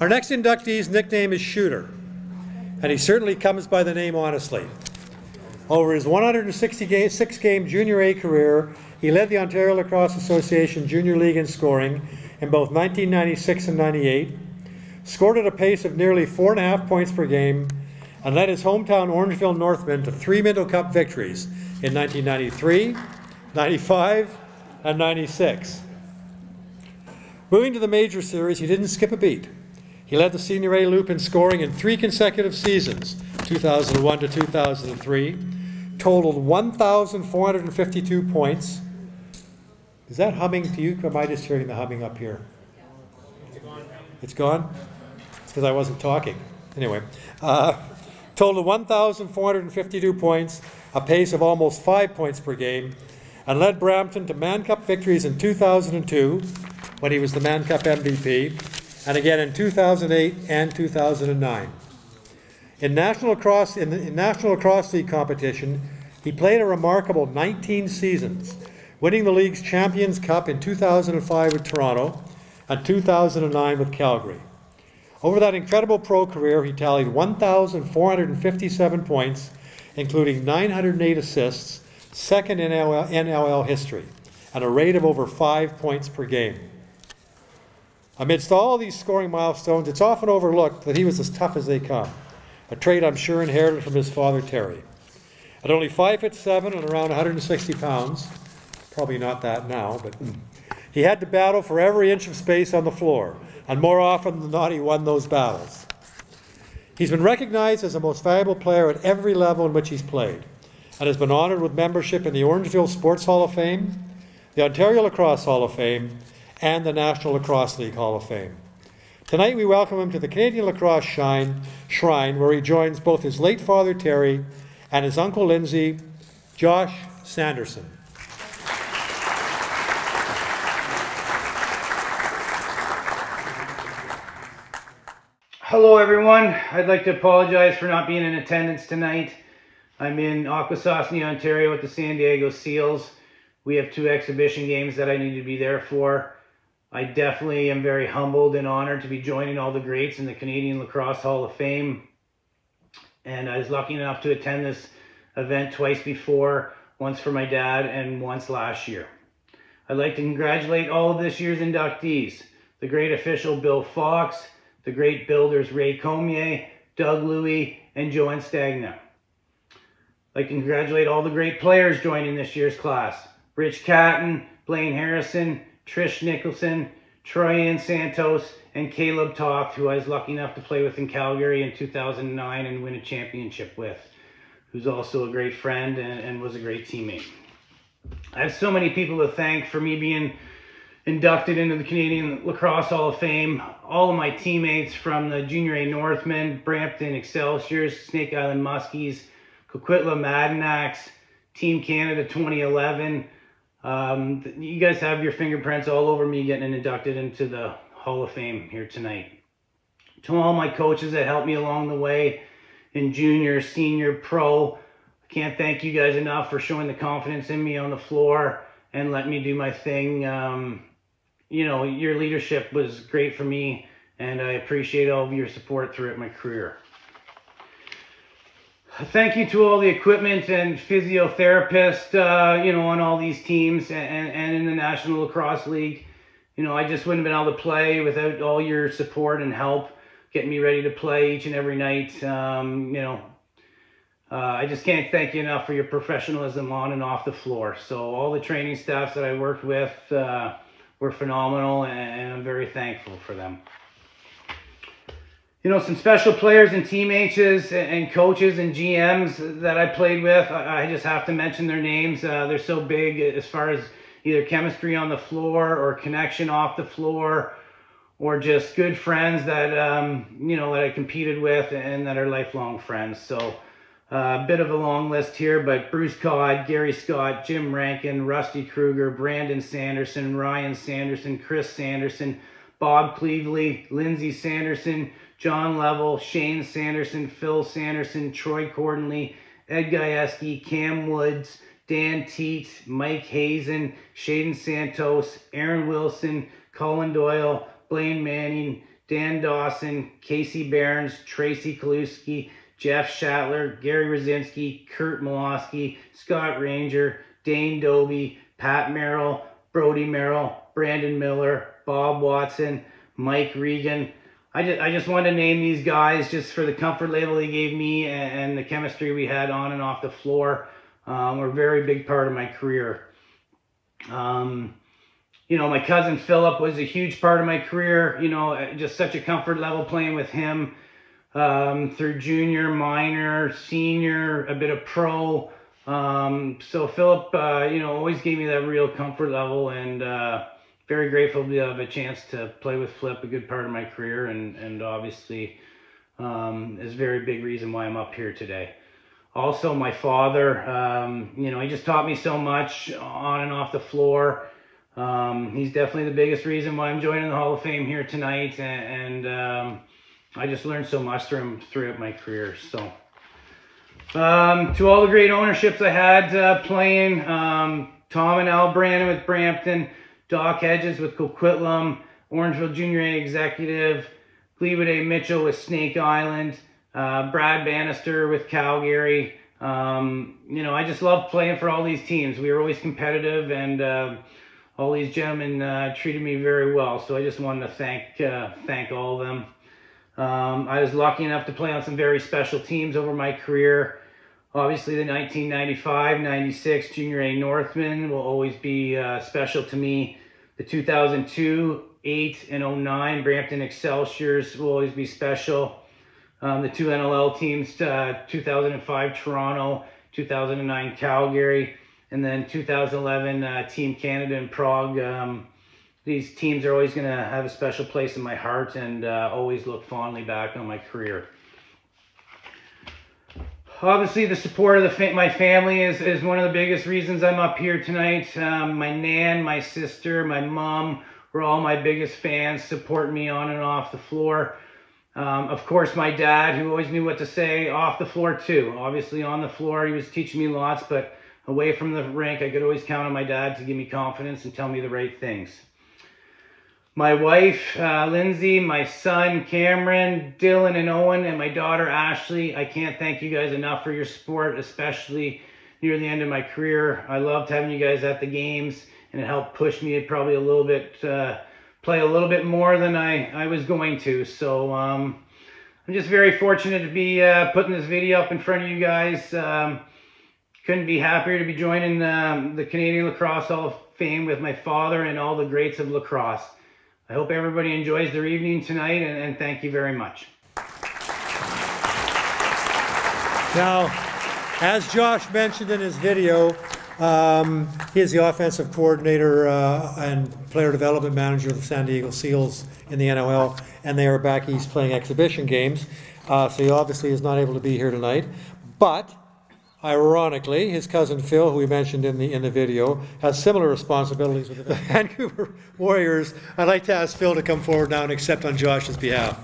Our next inductee's nickname is Shooter, and he certainly comes by the name honestly. Over his 166 game Junior A career, he led the Ontario Lacrosse Association Junior League in scoring in both 1996 and 98, scored at a pace of nearly four and a half points per game, and led his hometown Orangeville Northmen to three Minto Cup victories in 1993, 95, and 96. Moving to the major series, he didn't skip a beat. He led the Senior A loop in scoring in three consecutive seasons, 2001 to 2003, totaled 1,452 points, is that humming to you? Am I just hearing the humming up here? It's gone? It's because I wasn't talking. Anyway, uh, total 1,452 points, a pace of almost five points per game, and led Brampton to Mann Cup victories in 2002 when he was the Mann Cup MVP, and again in 2008 and 2009. In National Lacrosse, in, the, National Lacrosse League competition, he played a remarkable 19 seasons winning the league's Champions Cup in 2005 with Toronto and 2009 with Calgary. Over that incredible pro career, he tallied 1,457 points, including 908 assists, second in NLL, NLL history, and a rate of over five points per game. Amidst all these scoring milestones, it's often overlooked that he was as tough as they come, a trait I'm sure inherited from his father Terry. At only 5 foot 7 and around 160 pounds, Probably not that now, but he had to battle for every inch of space on the floor, and more often than not, he won those battles. He's been recognized as the most valuable player at every level in which he's played, and has been honored with membership in the Orangeville Sports Hall of Fame, the Ontario Lacrosse Hall of Fame, and the National Lacrosse League Hall of Fame. Tonight we welcome him to the Canadian Lacrosse Shrine, Shrine where he joins both his late father Terry and his uncle Lindsay, Josh Sanderson. Hello everyone. I'd like to apologize for not being in attendance tonight. I'm in Akwesasne, Ontario with the San Diego Seals. We have two exhibition games that I need to be there for. I definitely am very humbled and honored to be joining all the greats in the Canadian Lacrosse Hall of Fame. And I was lucky enough to attend this event twice before, once for my dad and once last year. I'd like to congratulate all of this year's inductees, the great official Bill Fox, the great builders Ray Comier, Doug Louie, and Joanne Stagna. I'd like to congratulate all the great players joining this year's class. Rich Catton, Blaine Harrison, Trish Nicholson, Troy Ann Santos, and Caleb Toth, who I was lucky enough to play with in Calgary in 2009 and win a championship with, who's also a great friend and, and was a great teammate. I have so many people to thank for me being inducted into the Canadian Lacrosse Hall of Fame. All of my teammates from the Junior A Northmen, Brampton Excelsiors, Snake Island Muskies, Coquitlam Adanacs, Team Canada 2011. Um, you guys have your fingerprints all over me getting inducted into the Hall of Fame here tonight. To all my coaches that helped me along the way in junior, senior, pro, I can't thank you guys enough for showing the confidence in me on the floor and letting me do my thing. Um, you know, your leadership was great for me, and I appreciate all of your support throughout my career. Thank you to all the equipment and physiotherapists, uh, you know, on all these teams and, and in the National Lacrosse League. You know, I just wouldn't have been able to play without all your support and help getting me ready to play each and every night. Um, you know, uh, I just can't thank you enough for your professionalism on and off the floor. So all the training staffs that I worked with, uh, were phenomenal, and I'm very thankful for them. You know, some special players and teammates and coaches and GMs that I played with, I just have to mention their names. Uh, they're so big as far as either chemistry on the floor or connection off the floor or just good friends that, um, you know, that I competed with and that are lifelong friends. So a uh, bit of a long list here, but Bruce Codd, Gary Scott, Jim Rankin, Rusty Kruger, Brandon Sanderson, Ryan Sanderson, Chris Sanderson, Bob Cleveley, Lindsay Sanderson, John Level, Shane Sanderson, Phil Sanderson, Troy Cordingley, Ed Gajewski, Cam Woods, Dan Teat, Mike Hazen, Shaden Santos, Aaron Wilson, Colin Doyle, Blaine Manning, Dan Dawson, Casey Barnes, Tracy Kelusky, Jeff Shattler, Gary Rosyski, Kurt Malawsky, Scott Ranger, Dane Dobbie, Pat Merrill, Brody Merrill, Brandon Miller, Bob Watson, Mike Regan. I just, I just wanted to name these guys just for the comfort level they gave me and, and the chemistry we had on and off the floor. Um, were a very big part of my career. Um, you know, my cousin Philip was a huge part of my career. You know, just such a comfort level playing with him um, through junior, minor, senior, a bit of pro. Um, so Philip, uh, you know, always gave me that real comfort level, and uh, very grateful to have a chance to play with Flip, a good part of my career, and and obviously um, is a very big reason why I'm up here today. Also, my father, um, you know, he just taught me so much on and off the floor. Um, he's definitely the biggest reason why I'm joining the Hall of Fame here tonight, and, and um, I just learned so much through him throughout my career. So, um, to all the great ownerships I had uh, playing, um, Tom and Al Brandon with Brampton, Doc Hedges with Coquitlam, Orangeville Junior A Executive, Gleewood A. Mitchell with Snake Island, uh, Brad Bannister with Calgary. Um, you know, I just love playing for all these teams. We were always competitive and uh, all these gentlemen uh, treated me very well. So I just wanted to thank uh, thank all of them. Um, I was lucky enough to play on some very special teams over my career. Obviously, the 1995-96 Junior A Northmen will always be uh, special to me. The 2002, 8, and 09 Brampton Excelsiors will always be special. Um, the two NLL teams, uh, 2005 Toronto, 2009 Calgary and then 2011 uh, Team Canada in Prague. Um, these teams are always going to have a special place in my heart and uh, always look fondly back on my career. Obviously, the support of the fa- my family is, is one of the biggest reasons I'm up here tonight. Um, my nan, my sister, my mom were all my biggest fans, supporting me on and off the floor. Um, of course, my dad, who always knew what to say off the floor too. Obviously, on the floor, he was teaching me lots, but away from the rink, I could always count on my dad to give me confidence and tell me the right things. My wife, uh, Lindsay, my son, Cameron, Dylan, and Owen, and my daughter, Ashley, I can't thank you guys enough for your support, especially near the end of my career. I loved having you guys at the games, and it helped push me probably a little bit, uh, play a little bit more than I, I was going to. So um, I'm just very fortunate to be uh, putting this video up in front of you guys. Um, couldn't be happier to be joining um, the Canadian Lacrosse Hall of Fame with my father and all the greats of lacrosse. I hope everybody enjoys their evening tonight and, and thank you very much. Now, as Josh mentioned in his video, um, he is the offensive coordinator uh, and player development manager of the San Diego Seals in the NOL, and they are back east playing exhibition games. Uh, so he obviously is not able to be here tonight. But Ironically, his cousin Phil, who we mentioned in the in the video, has similar responsibilities with the Vancouver Warriors. I'd like to ask Phil to come forward now and accept on Josh's behalf.